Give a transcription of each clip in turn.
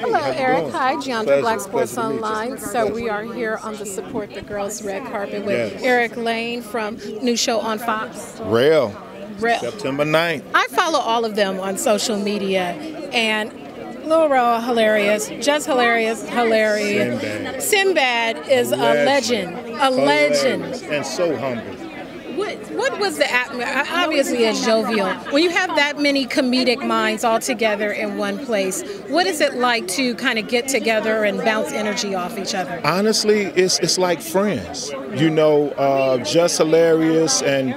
Hello, Eric. Hi, Jeandra Black Sports Online. So we are here on the Support the Girls red carpet with Yes. Eric Lane from new show on Fox. Rel, Re- September 9th. I follow all of them on social media, and Lil Rel, hilarious. Just hilarious, hilarious. Sinbad. Sinbad is a legend. A legend. And so humble. What, what was the atmosphere? Obviously, it's jovial. When you have that many comedic minds all together in one place, what is it like to kind of get together and bounce energy off each other? Honestly, it's it's like friends. You know, uh, just hilarious and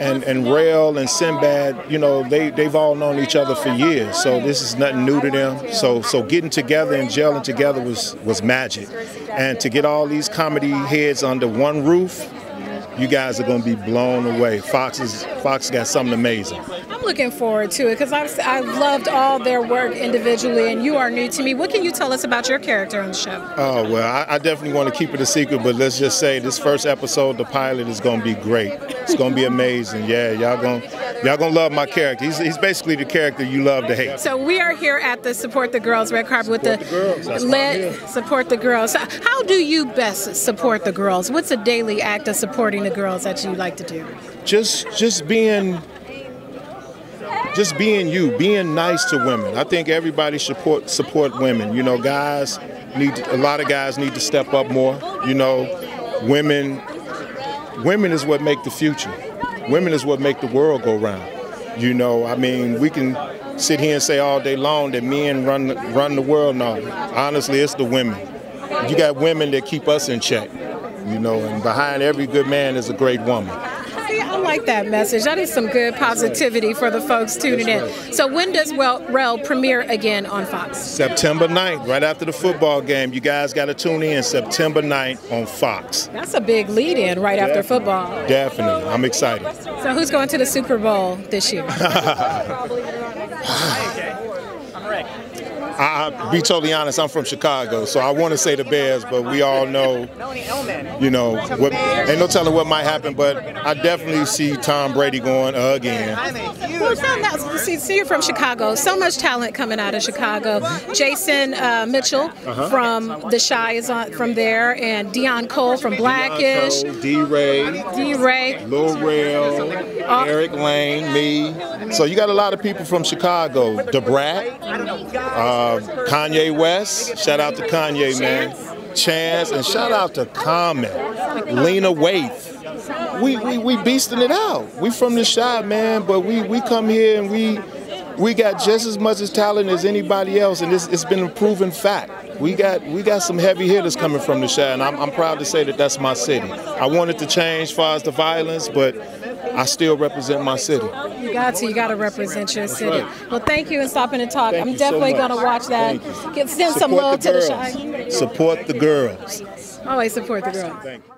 and and Rel and Sinbad. You know, they they've all known each other for years. So this is nothing new to them. So so getting together and gelling together was was magic. And to get all these comedy heads under one roof. You guys are going to be blown away. Fox is Fox got something amazing. I'm looking forward to it because I've, I've loved all their work individually, and you are new to me. What can you tell us about your character on the show? Oh well, I, I definitely want to keep it a secret, but let's just say this first episode, the pilot, is going to be great. It's going to be amazing. Yeah, y'all going y'all gonna love my character. He's, he's basically the character you love to hate. So we are here at the Support the Girls red carpet with the, the girls. That's let here. support the girls. How do you best support the girls? What's a daily act of supporting the girls that you like to do? Just just being just being you, being nice to women. I think everybody support support women. You know, guys need a lot of guys need to step up more. You know, women women is what make the future. Women is what make the world go round. You know, I mean, we can sit here and say all day long that men run run the world. No, honestly, it's the women. You got women that keep us in check. You know, and behind every good man is a great woman. See, I like that message. That is some good positivity for the folks tuning in. So when does well Rel premiere again on Fox? September 9th, right after the football game. You guys got to tune in September 9th on Fox. That's a big lead in right after football. Definitely. I'm excited. So who's going to the Super Bowl this year? I, I'll be totally honest, I'm from Chicago, so I want to say the Bears, but we all know, you know, what, ain't no telling what might happen, but I definitely see Tom Brady going again. Well, so now, see, see, you're from Chicago. So much talent coming out of Chicago. Jason uh, Mitchell from The Chi is on from there, and Deon Cole from Blackish, D-Ray, D. Ray. Lil Rel, Eric Lane, me. So you got a lot of people from Chicago. Da Brat, uh, Um, Kanye West. Shout out to Kanye, man. Chance, and shout out to Common, Lena Waithe. We, we we beasting it out. We from the shop, man, but we we come here and we we got just as much as talent as anybody else, and it's, it's been a proven fact. We got we got some heavy hitters coming from the shop, and I'm, I'm proud to say that that's my city. I wanted to change as far as the violence, but I still represent my city. You got to, you got to represent your city. right. Well, thank you and stopping to talk. Thank I'm you so definitely going to watch that. Get, send some love the to the. Chi. Support the girls. Always support the girls. Thank you.